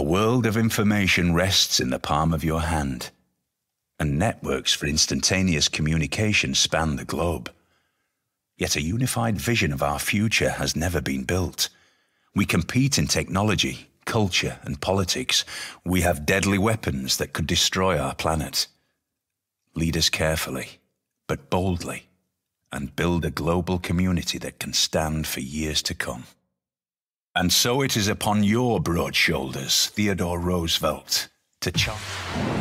A world of information rests in the palm of your hand, and networks for instantaneous communication span the globe. Yet a unified vision of our future has never been built. We compete in technology, culture, and politics. We have deadly weapons that could destroy our planet. Lead us carefully, but boldly, and build a global community that can stand for years to come. And so it is upon your broad shoulders, Theodore Roosevelt, to chart.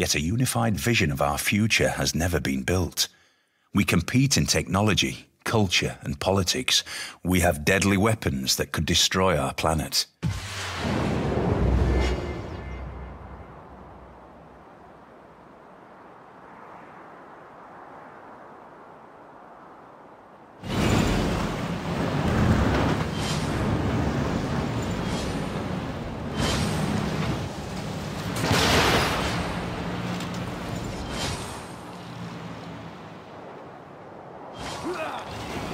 Yet a unified vision of our future has never been built. We compete in technology, culture, and politics. We have deadly weapons that could destroy our planet. out.